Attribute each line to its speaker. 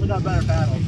Speaker 1: We got better paddles.